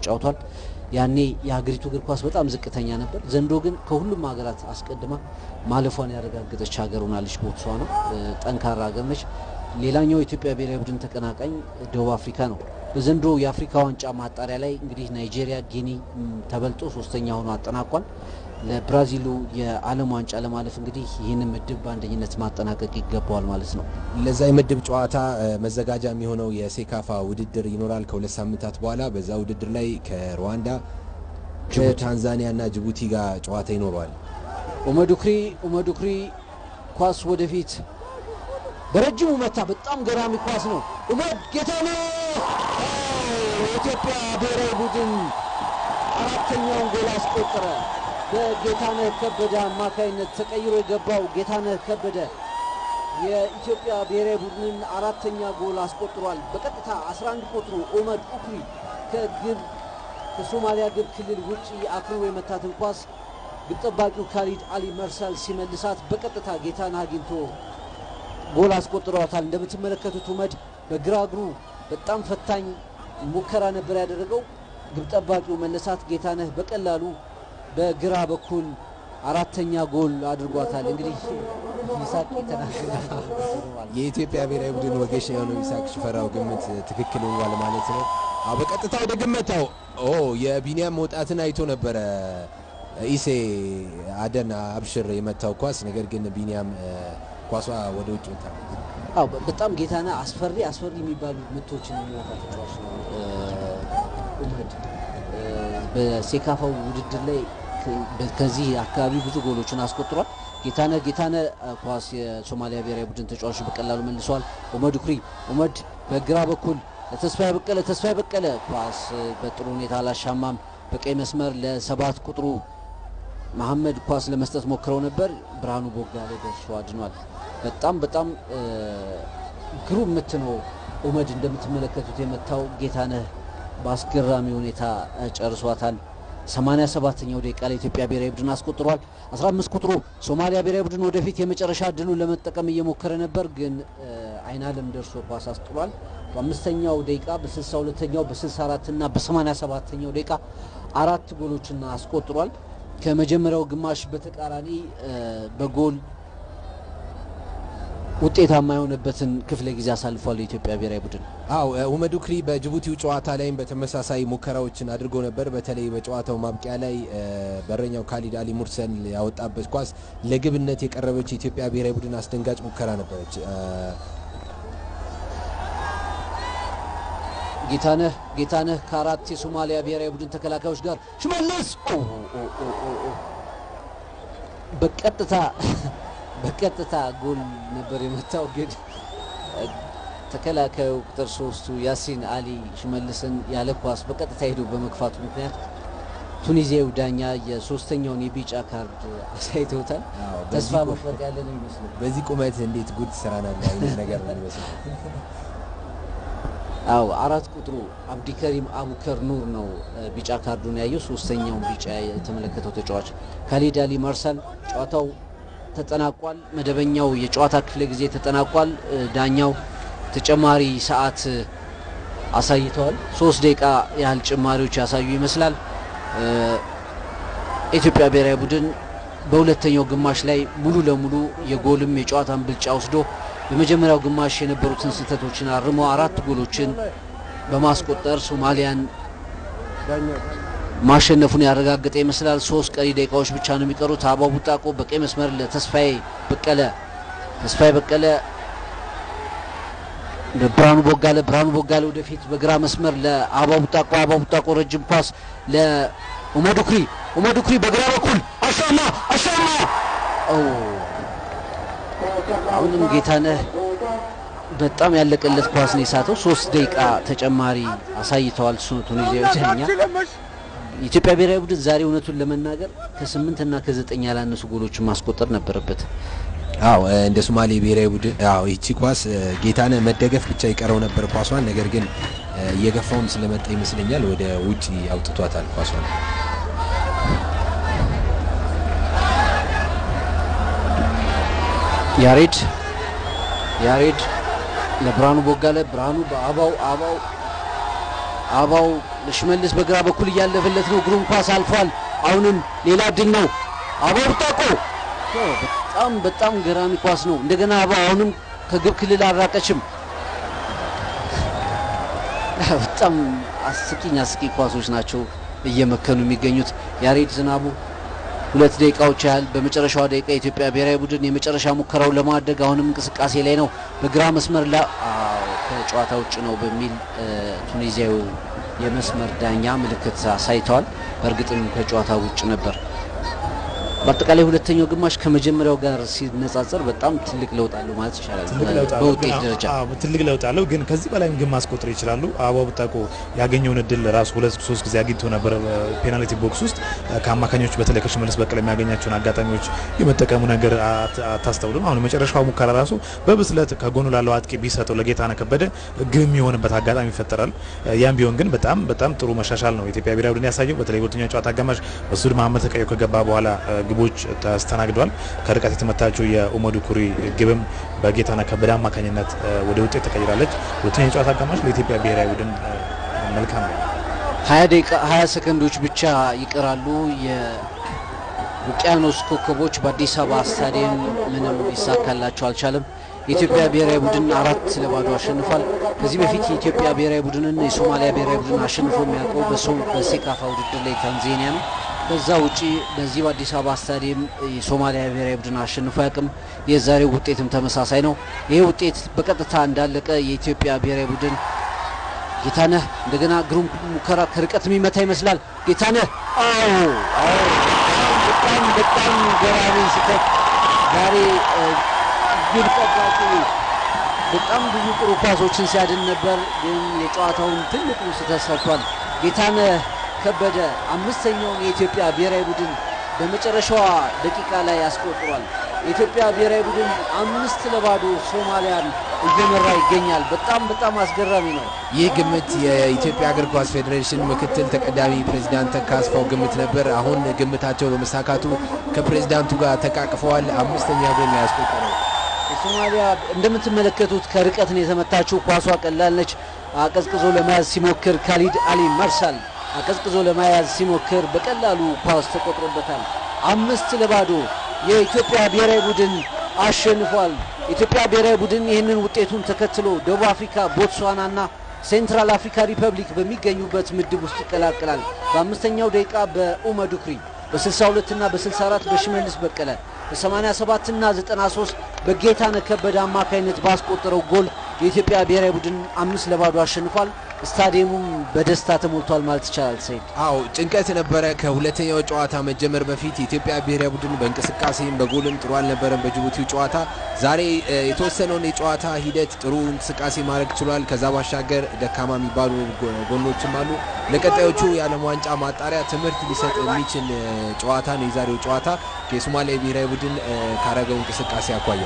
ተጫውቷል። ያኔ የሀገሪቱ እግር ኳስ በጣም ዝቅተኛ ነበር። ዘንድሮ ግን ከሁሉም ሀገራት አስቀድማ ማለፏን ያረጋገጠች ሀገር ሆናለች። ቦትስዋና ጠንካራ ሀገር ነች። ሌላኛው የኢትዮጵያ ብሔራዊ ቡድን ተቀናቃኝ ደቡብ አፍሪካ ነው። በዘንድሮ የአፍሪካ ዋንጫ ማጣሪያ ላይ እንግዲህ ናይጄሪያ ጊኒ ተበልጦ ሶስተኛ ሆኖ አጠናቋል። ለብራዚሉ የዓለም ዋንጫ ለማለፍ እንግዲህ ይህንን ምድብ በአንደኝነት ማጠናቀቅ ይገባዋል ማለት ነው። ለዛ የምድብ ጨዋታ መዘጋጃ የሚሆነው የሴካፋ ውድድር ይኖራል ከሁለት ሳምንታት በኋላ። በዛ ውድድር ላይ ከሩዋንዳ ከታንዛኒያና ጅቡቲ ጋር ጨዋታ ይኖረዋል። ኡመዱክሪ ኡመዱክሪ ኳስ ወደፊት በረጅሙ መታ። በጣም ገራሚ ኳስ ነው። ኡመድ ጌታነህ የኢትዮጵያ ብሔራዊ ቡድን አራተኛውን ጎል አስቆጠረ። በጌታነህ ከበደ አማካይነት ተቀይሮ የገባው ጌታነህ ከበደ የኢትዮጵያ ብሔራዊ ቡድንን አራተኛ ጎል አስቆጥሯል። በቀጥታ 11 ቁጥሩ ኡመድ ኡክሪ ከግብ ከሶማሊያ ግብ ክልል ውጭ አክርቦ የመታትን ኳስ ግብ ጠባቂው ካሊድ አሊ መርሳል ሲመልሳት በቀጥታ ጌታነህ አግኝቶ ጎል አስቆጥሯታል። እንደምትመለከቱት ኡመድ በግራ እግሩ በጣም ፈታኝ ሙከራ ነበር ያደረገው። ግብ ጠባቂው መለሳት። ጌታነህ በቀላሉ በግራ በኩል አራተኛ ጎል አድርጓታል። እንግዲህ ይሳቅ የኢትዮጵያ ብሔራዊ ቡድን ወጌሻ የሆነው ይስሐቅ ሽፈራው ግምት ትክክል ሆኗል ማለት ነው። አዎ በቀጥታ ወደ ግመታው ኦ የቢኒያም መውጣትን አይቶ ነበረ ኢሴ አደን አብሽር የመታው ኳስ። ነገር ግን ቢኒያም ኳሷ ወደ ውጭ ወጣ። አዎ በጣም ጌታነህ አስፈሪ አስፈሪ የሚባሉ ምቶችን የሚመታ ተጫዋች ነው። በሴካፋው ውድድር ላይ ከዚህ አካባቢ ብዙ ጎሎችን አስቆጥሯል። ጌታነህ ጌታነህ ኳስ የሶማሊያ ብሔራዊ ቡድን ተጫዋች በቀላሉ መልሰዋል። ኡመድ ኩሪ ኡመድ በግራ በኩል ለተስፋዬ በቀለ ተስፋዬ በቀለ ኳስ በጥሩ ሁኔታ አላሻማም። በቀይ መስመር ለሰባት ቁጥሩ መሐመድ ኳስ ለመስጠት ሞክረው ነበር። ብርሃኑ ቦጋለ ደርሶ አድኗል። በጣም በጣም ግሩም ምት ነው ኡመድ እንደምትመለከቱት የመታው ጌታነህ በአስገራሚ ሁኔታ ጨርሷታል። 87ኛው ደቂቃ ላይ ኢትዮጵያ ብሔራዊ ቡድን አስቆጥሯል። 15 ቁጥሩ ሶማሊያ ብሔራዊ ቡድን ወደፊት የመጨረሻ እድሉን ለመጠቀም እየሞከረ ነበር፣ ግን አይናለም ደርሶ ኳስ አስጥሏል። በአምስተኛው ደቂቃ በ62ኛው በ64 እና በ87ኛው ደቂቃ አራት ጎሎችን አስቆጥሯል። ከመጀመሪያው ግማሽ በተቃራኒ በጎል ውጤታማ የሆነበትን ክፍለ ጊዜ አሳልፏል የኢትዮጵያ ብሔራዊ ቡድን። አው ኡመድ ኡክሪ በጅቡቲው ጨዋታ ላይም በተመሳሳይ ሙከራዎችን አድርጎ ነበር። በተለይ በጨዋታው ማብቂያ ላይ በረኛው ካሊድ አሊ ሙርሰል ያወጣበት ኳስ ለግብነት የቀረበች የኢትዮጵያ ብሔራዊ ቡድን አስደንጋጭ ሙከራ ነበረች። ጌታነህ ጌታነህ ከአራት የሶማሊያ ብሔራዊ ቡድን ተከላካዮች ጋር ሽመልስ በቀጥታ በቀጥታ ጎል ነበር የመታው። ግን ተከላካዩ ቁጥር ሶስቱ ያሲን አሊ ሽመልስን ያለ ኳስ በቀጥታ ሄዶ በመግፋቱ ምክንያት ቱኒዚያዊ ዳኛ የሶስተኛውን የቢጫ ካርድ አሳይተውታል። ተስፋ መቁረጥ ያለ ነው ይመስላል። በዚህ ቁመት እንዴት ጉድ ትሰራናለህ አይነት ነገር ነው አው አራት ቁጥሩ አብዲከሪም አቡከር ኑር ነው ቢጫ ካርዱን ያየው። ሶስተኛውን ቢጫ የተመለከተው ተጫዋች ካሊድ አሊ ማርሳል ጨዋታው ተጠናቋል። መደበኛው የጨዋታ ክፍለ ጊዜ ተጠናቋል። ዳኛው ተጨማሪ ሰዓት አሳይተዋል። ሶስት ደቂቃ ያህል ጭማሪዎች ያሳዩ ይመስላል። የኢትዮጵያ ብሔራዊ ቡድን በሁለተኛው ግማሽ ላይ ሙሉ ለሙሉ የጎልም የጨዋታን ብልጫ ወስዶ በመጀመሪያው ግማሽ የነበሩትን ስህተቶችን አርሞ አራት ጎሎችን በማስቆጠር ሶማሊያን ማሸነፉን ያረጋገጠ ይመስላል። ሶስት ቀሪ ደቂቃዎች ብቻ ነው የሚቀሩት። አበባው ቡጣቆ በቀይ መስመር ለተስፋዬ በቀለ ተስፋዬ በቀለ ለብርሃኑ ቦጋለ ብርሃኑ ቦጋለ ወደፊት በግራ መስመር ለአበባው ቡጣቆ አበባው ቡጣቆ ረጅም ኳስ ኡመድ ኡክሪ በግራ በኩል አሻማ አሻማ አሁንም ጌታነህ በጣም ያለቀለት ኳስ ነው የሳተው። ሶስት ደቂቃ ተጨማሪ አሳይተዋል ዳኛ። የኢትዮጵያ ብሔራዊ ቡድን ዛሬ እውነቱን ለመናገር ከስምንት እና ከዘጠኝ ያላነሱ ጎሎችን ማስቆጠር ነበረበት። አዎ እንደ ሶማሌ ብሔራዊ ቡድን አዎ ይቺ ኳስ ጌታነህ መደገፍ ብቻ ይቀረው ነበር ኳሷን። ነገር ግን እየገፋውም ስለመጣ ይመስለኛል ወደ ውጭ አውጥቷታል ኳሷን። ያሬድ ያሬድ ለብርሃኑ ቦጋለ ብርሃኑ በአባው አባው አበባው ለሽመልስ በግራ በኩል እያለፈለት ነው። ግሩም ኳስ አልፏል። አሁንም ሌላ ድል ነው። አበባው ብጣቆ በጣም በጣም ገራሚ ኳስ ነው። እንደገና አበባው አሁንም ከግብ ክልል አልራቀችም። በጣም አስቂኝ አስቂኝ ኳሶች ናቸው እየመከኑ የሚገኙት። ያሬድ ዝናቡ ሁለት ደቂቃዎች ያህል በመጨረሻዋ ደቂቃ የኢትዮጵያ ብሔራዊ ቡድን የመጨረሻ ሙከራውን ለማድረግ አሁንም እንቅስቃሴ ላይ ነው። በግራ መስመር ከጨዋታ ውጭ ነው በሚል ቱኒዚያዊ የመስመር ዳኛ ምልክት አሳይተዋል። በእርግጥም ከጨዋታ ውጭ ነበር። በአጠቃላይ ሁለተኛው ግማሽ ከመጀመሪያው ጋር ሲነጻጸር በጣም ትልቅ ለውጥ አለው ማለት ይቻላል። በውጤት ደረጃ ትልቅ ለውጥ አለው፣ ግን ከዚህ በላይም ግን ማስቆጠር ይችላሉ። አበባው ብጣቆ ያገኘውን እድል ራሱ ሁለት ሶስት ጊዜ አግኝቶ ነበር penalty box ውስጥ ከአማካኞች በተለይ ከሽመልስ በቀለ የሚያገኛቸውን አጋጣሚዎች የመጠቀሙ ነገር አታስተውልም። አሁን የመጨረሻው ሙከራ ራሱ በብስለት ከጎኑ ላለው አጥቂ ቢሰጠው ለጌታነህ ከበደ ግብ የሚሆንበት አጋጣሚ ይፈጠራል። ያም ቢሆን ግን በጣም በጣም ጥሩ መሻሻል ነው የኢትዮጵያ ብሔራዊ ቡድን ያሳየው። በተለይ ሁለተኛ ጨዋታ አጋማሽ መሱድ መሀመድ ተቀይሮ ከገባ በኋላ ግቦች ተስተናግዷል። ከርቀት የተመታችው የኡመድ ኡኩሪ ግብም በጌታነህ ከበደ አማካኝነት ወደ ውጤት ተቀይራለች። ሁለተኛ የጨዋታ አጋማሽ ለኢትዮጵያ ብሔራዊ ቡድን መልካም ነው። ሀያ ሰከንዶች ብቻ ይቀራሉ። የውቅያኖስ ኮከቦች በአዲስ አበባ ስታዲየም ምንም ሊሳካላቸው አልቻለም። የኢትዮጵያ ብሔራዊ ቡድን አራት ለባዶ አሸንፏል። ከዚህ በፊት የኢትዮጵያ ብሔራዊ ቡድንን የሶማሊያ ብሔራዊ ቡድን አሸንፎ የሚያውቀው በሴካፋ ውድድር ላይ ታንዛኒያ ነው። ከዛ ውጪ በዚህ በአዲስ አበባ ስታዲየም የሶማሊያ ብሔራዊ ቡድን አሸንፎ አያውቅም። የዛሬው ውጤትም ተመሳሳይ ነው። ይህ ውጤት በቀጥታ እንዳለቀ የኢትዮጵያ ብሔራዊ ቡድን ጌታነህ እንደገና ግሩም ሙከራ ከርቀት የሚመታ ይመስላል። ጌታነህ አዎ፣ በጣም በጣም ገራሚ ስህተት ዛሬ ግብ ጠባቂ በጣም ብዙ ጥሩ ኳሶችን ሲያድን ነበር፣ ግን የጨዋታውን ትልቁ ስህተት ሰርቷል። ጌታነህ ከበደ አምስተኛውን የኢትዮጵያ ብሔራዊ ቡድን በመጨረሻዋ ደቂቃ ላይ ያስቆጥሯል። የኢትዮጵያ ብሔራዊ ቡድን አምስት ለባዶ ሶማሊያን እየመራ ይገኛል። በጣም በጣም አስገራሚ ነው። ይህ ግምት የኢትዮጵያ እግር ኳስ ፌዴሬሽን ምክትል ተቀዳሚ ፕሬዚዳንት ተካ አስፋው ግምት ነበር። አሁን ግምታቸው በመሳካቱ ከፕሬዚዳንቱ ጋር ተቃቅፈዋል። አምስተኛ ጎል ነው ያስቆጠረው። የሶማሊያ እንደምትመለከቱት ከርቀት ነው የተመታችው። ኳሷ ቀላል ነች። አቀዝቅዞ ለመያዝ ሲሞክር ካሊድ አሊ መርሳል አቀዝቅዞ ለመያዝ ሲሞክር በቀላሉ ኳስ ተቆጥሮበታል። አምስት ለባዶ የኢትዮጵያ ብሔራዊ ቡድን አሸንፏል። የኢትዮጵያ ብሔራዊ ቡድን ይህንን ውጤቱን ተከትሎ ደቡብ አፍሪካ፣ ቦትስዋናና ሴንትራል አፍሪካ ሪፐብሊክ በሚገኙበት ምድብ ውስጥ ይቀላቀላል። በአምስተኛው ደቂቃ በኡመዱክሪ በ62 እና በ64 በሽመልስ በቀለ በ87 እና 93 በጌታነህ ከበደ አማካይነት ባስቆጠረው ጎል የኢትዮጵያ ብሔራዊ ቡድን አምስት ለባዶ አሸንፏል። ስታዲየሙም በደስታ ተሞልቷል ማለት ይቻላል። ሰይድ አዎ ጭንቀት ነበረ። ከሁለተኛው ጨዋታ መጀመር በፊት የኢትዮጵያ ብሔራዊ ቡድን በእንቅስቃሴም በጎልም ጥሩ አልነበረም። በጅቡቲው ጨዋታ ዛሬ የተወሰነውን የጨዋታ ሂደት ጥሩ እንቅስቃሴ ማድረግ ችሏል። ከዛ ባሻገር ደካማ የሚባሉ ጎኖችም አሉ። ለቀጣዮቹ የዓለም ዋንጫ ማጣሪያ ትምህርት ሊሰጥ የሚችል ጨዋታ ነው የዛሬው ጨዋታ የሶማሊያ ብሔራዊ ቡድን ካረገው እንቅስቃሴ አኳያ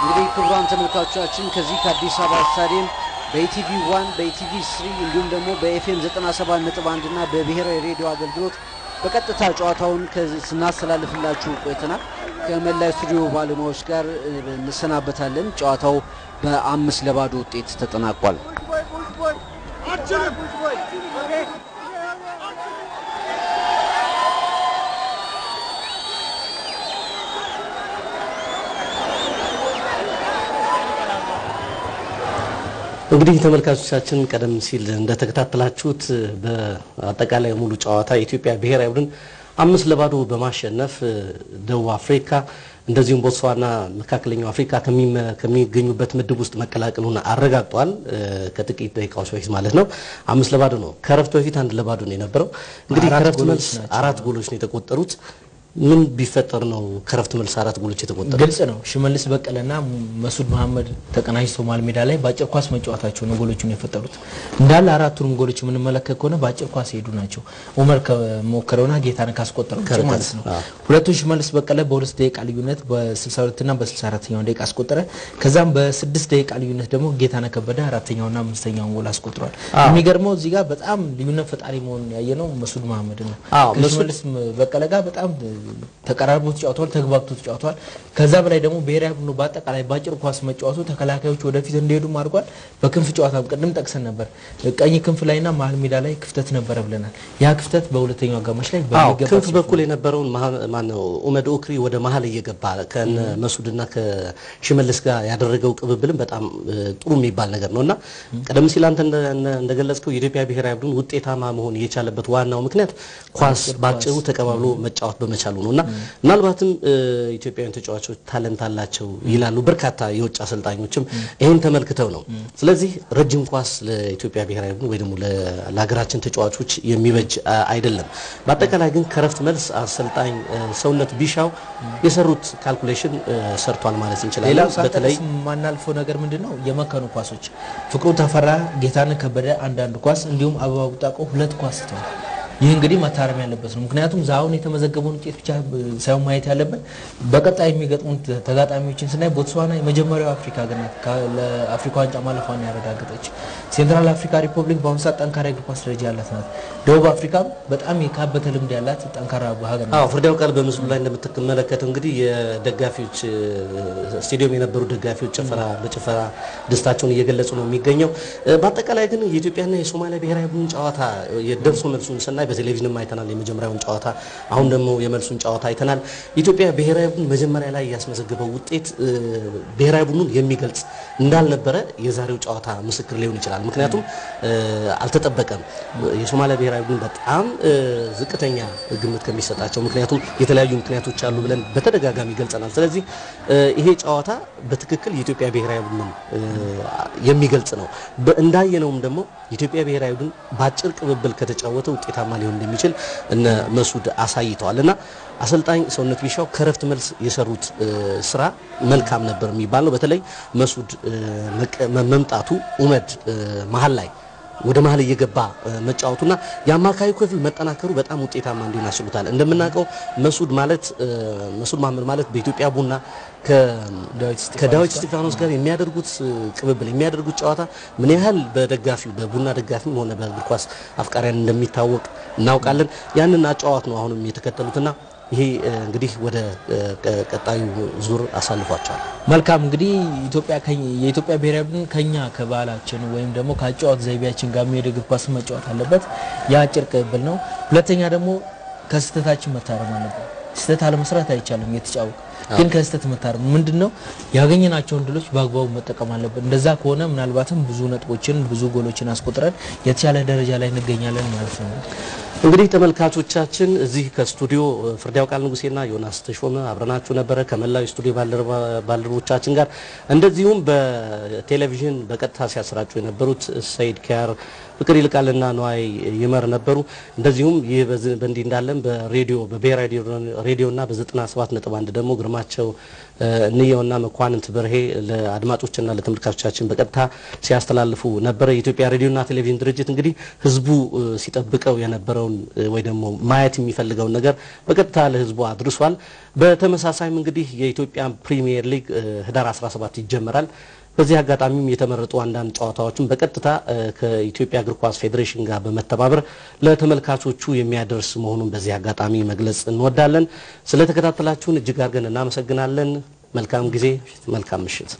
እንግዲህ ክቡራን ተመልካቾቻችን ከዚህ ከአዲስ አበባ ስታዲየም በኢቲቪ one በኢቲቪ three እንዲሁም ደግሞ በኤፍኤም 97 ነጥብ አንድ እና በብሔራዊ ሬዲዮ አገልግሎት በቀጥታ ጨዋታውን ስናስተላልፍላችሁ ቆይተናል። ከመላ ስቱዲዮ ባለሙያዎች ጋር እንሰናበታለን። ጨዋታው በአምስት ለባዶ ውጤት ተጠናቋል። እንግዲህ ተመልካቾቻችን ቀደም ሲል እንደተከታተላችሁት በአጠቃላይ ሙሉ ጨዋታ የኢትዮጵያ ብሔራዊ ቡድን አምስት ለባዶ በማሸነፍ ደቡብ አፍሪካ እንደዚሁም ቦትስዋና መካከለኛው አፍሪካ ከሚገኙበት ምድብ ውስጥ መቀላቀሉን አረጋግጧል። ከጥቂት ደቂቃዎች በፊት ማለት ነው። አምስት ለባዶ ነው። ከረፍት በፊት አንድ ለባዶ ነው የነበረው። እንግዲህ ከረፍት መልስ አራት ጎሎች ነው የተቆጠሩት። ምን ቢፈጠር ነው ከረፍት መልስ አራት ጎሎች የተቆጠሩ? ግልጽ ነው። ሽመልስ በቀለና መሱድ መሐመድ ተቀናጅተው መሃል ሜዳ ላይ በአጭር ኳስ መጫወታቸው ነው ጎሎቹን የፈጠሩት። እንዳለ አራቱንም ጎሎች የምንመለከት ከሆነ በአጭር ኳስ የሄዱ ናቸው። ኡመር ከሞከረውና ጌታነህ ካስቆጠረው ማለት ነው። ሁለቱን ሽመልስ በቀለ በሁለት ደቂቃ ልዩነት በ62 እና በ64ኛው ደቂቃ አስቆጠረ። ከዛም በስድስት ደቂቃ ልዩነት ደግሞ ጌታነህ ከበደ አራተኛውና አምስተኛውን ጎል አስቆጥሯል። የሚገርመው እዚህ ጋር በጣም ልዩነት ፈጣሪ መሆኑን ያየ ነው መሱድ መሐመድ ነው። ከሽመልስ በቀለ ጋር በጣም ተቀራርቦ ተጫውተዋል፣ ተግባብቶ ተጫውተዋል። ከዛ በላይ ደግሞ ብሔራዊ ቡድኑ በአጠቃላይ በአጭር ኳስ መጫወቱ ተከላካዮች ወደፊት እንዲሄዱም አድርጓል። በክንፍ ጨዋታ ቅድም ጠቅሰን ነበር፣ ቀኝ ክንፍ ላይና መሀል ሜዳ ላይ ክፍተት ነበረ ብለናል። ያ ክፍተት በሁለተኛው አጋማሽ ላይ ክንፍ በኩል የነበረውን ማነው ኡመድ ኡክሪ ወደ መሀል እየገባ ከነ መሱድና ከሽመልስ ጋር ያደረገው ቅብብልም በጣም ጥሩ የሚባል ነገር ነው እና ቀደም ሲል አንተ እንደ- እንደ- እንደገለጽከው የኢትዮጵያ ብሔራዊ ቡድን ውጤታማ መሆን የቻለበት ዋናው ምክንያት ኳስ ባጭሩ ተቀባብሎ መጫወት በመቻሉ ነው እና ምናልባትም ኢትዮጵያውያን ተጫዋቾች talent አላቸው ይላሉ በርካታ የውጭ አሰልጣኞችም ይህን ተመልክተው ነው። ስለዚህ ረጅም ኳስ ለኢትዮጵያ ብሔራዊ ቡድን ወይ ደግሞ ለሀገራችን ተጫዋቾች የሚበጅ አይደለም። በአጠቃላይ ግን ከረፍት መልስ አሰልጣኝ ሰውነት ቢሻው የሰሩት calculation ሰርቷል ማለት እንችላለን። ሌላው በተለይ የማናልፈው ነገር ምንድን ነው? የመከኑ ኳሶች ፍቅሩ ተፈራ፣ ጌታነህ ከበደ አንዳንድ ኳስ እንዲሁም አበባ ቡጣቆ ሁለት ኳስ ስተዋል። ይህ እንግዲህ መታረም ያለበት ነው። ምክንያቱም ዛሁን የተመዘገበውን ውጤት ብቻ ሳይሆን ማየት ያለብን በቀጣይ የሚገጥሙት ተጋጣሚዎችን ስናይ ቦትስዋና የመጀመሪያው አፍሪካ ሀገር ናት ለአፍሪካ ዋንጫ ማለፏን ያረጋገጠች። ሴንትራል አፍሪካ ሪፐብሊክ በአሁኑ ሰዓት ጠንካራ የእግር ኳስ ደረጃ ያላት ናት። ደቡብ አፍሪካም በጣም የካበተ ልምድ ያላት ጠንካራ ሀገር ናት። ፍርዳው ቃል በምስሉ ላይ እንደምትመለከተው እንግዲህ የደጋፊዎች ስቴዲየም የነበሩ ደጋፊዎች ጭፈራ በጭፈራ ደስታቸውን እየገለጹ ነው የሚገኘው። በአጠቃላይ ግን የኢትዮጵያና የሶማሊያ ብሔራዊ ቡድን ጨዋታ የደርሶ መልሱን ስናይ በቴሌቪዥንም አይተናል። የመጀመሪያውን ጨዋታ አሁን ደግሞ የመልሱን ጨዋታ አይተናል። የኢትዮጵያ ብሔራዊ ቡድን መጀመሪያ ላይ ያስመዘገበው ውጤት ብሔራዊ ቡድኑን የሚገልጽ እንዳልነበረ የዛሬው ጨዋታ ምስክር ሊሆን ይችላል። ምክንያቱም አልተጠበቀም። የሶማሊያ ብሔራዊ ቡድን በጣም ዝቅተኛ ግምት ከሚሰጣቸው ምክንያቱም የተለያዩ ምክንያቶች አሉ ብለን በተደጋጋሚ ገልጸናል። ስለዚህ ይሄ ጨዋታ በትክክል የኢትዮጵያ ብሔራዊ ቡድን የሚገልጽ ነው። እንዳየነውም ደግሞ የኢትዮጵያ ብሔራዊ ቡድን በአጭር ቅብብል ከተጫወተ ውጤታማ ሊሆን እንደሚችል እነ መሱድ አሳይተዋል እና አሰልጣኝ ሰውነት ቢሻው ከረፍት መልስ የሰሩት ስራ መልካም ነበር የሚባል ነው። በተለይ መሱድ መምጣቱ ኡመድ መሀል ላይ ወደ መሀል እየገባ መጫወቱና የአማካዩ ክፍል መጠናከሩ በጣም ውጤታማ እንዲሆን አስችሎታል። እንደምናውቀው መሱድ ማለት መሱድ ማህመድ ማለት በኢትዮጵያ ቡና ከዳዊት እስጢፋኖስ ጋር የሚያደርጉት ቅብብል የሚያደርጉት ጨዋታ ምን ያህል በደጋፊው በቡና ደጋፊም ሆነ በእግር ኳስ አፍቃሪያን እንደሚታወቅ እናውቃለን። ያንን አጨዋወት ነው አሁንም የተከተሉትና ይሄ እንግዲህ ወደ ቀጣዩ ዙር አሳልፏቸዋል። መልካም እንግዲህ ኢትዮጵያ የኢትዮጵያ ብሔራዊ ቡድን ከኛ ከባህላችን ወይም ደግሞ ከአጨዋወት ዘይቤያችን ጋር የሚሄድ እግር ኳስ መጫወት አለበት። የአጭር ቅብል ነው። ሁለተኛ ደግሞ ከስህተታችን መታረም አለበት። ስህተት አለመስራት አይቻልም። እየተጫወቅ ግን ከስህተት መታረም ምንድን ነው? ያገኘናቸውን ድሎች በአግባቡ መጠቀም አለብን። እንደዛ ከሆነ ምናልባትም ብዙ ነጥቦችን ብዙ ጎሎችን አስቆጥረን የተሻለ ደረጃ ላይ እንገኛለን ማለት ነው። እንግዲህ ተመልካቾቻችን እዚህ ከስቱዲዮ ፍርዳው ቃል ንጉሴና ዮናስ ተሾመ አብረናችሁ ነበረ ከመላው ስቱዲዮ ባልደረቦቻችን ጋር እንደዚሁም በቴሌቪዥን በቀጥታ ሲያሰራጩ የነበሩት ሰይድ ኪያር፣ ፍቅር ይልቃልና ነዋይ ይመር ነበሩ። እንደዚሁም ይህ በእንዲህ እንዳለን በሬዲዮ በብሔራዊ ሬዲዮና በ97 ነጥብ አንድ ደግሞ ግርማቸው እንየውና መኳንንት በርሄ ለአድማጮችና ለተመልካቾቻችን በቀጥታ ሲያስተላልፉ ነበረ። የኢትዮጵያ ሬዲዮና ቴሌቪዥን ድርጅት እንግዲህ ህዝቡ ሲጠብቀው የነበረውን ወይ ደግሞ ማየት የሚፈልገውን ነገር በቀጥታ ለህዝቡ አድርሷል። በተመሳሳይም እንግዲህ የኢትዮጵያ ፕሪሚየር ሊግ ህዳር 17 ይጀመራል። በዚህ አጋጣሚም የተመረጡ አንዳንድ ጨዋታዎችን በቀጥታ ከኢትዮጵያ እግር ኳስ ፌዴሬሽን ጋር በመተባበር ለተመልካቾቹ የሚያደርስ መሆኑን በዚህ አጋጣሚ መግለጽ እንወዳለን። ስለተከታተላችሁን እጅግ አድርገን እናመሰግናለን። መልካም ጊዜ፣ መልካም ምሽት።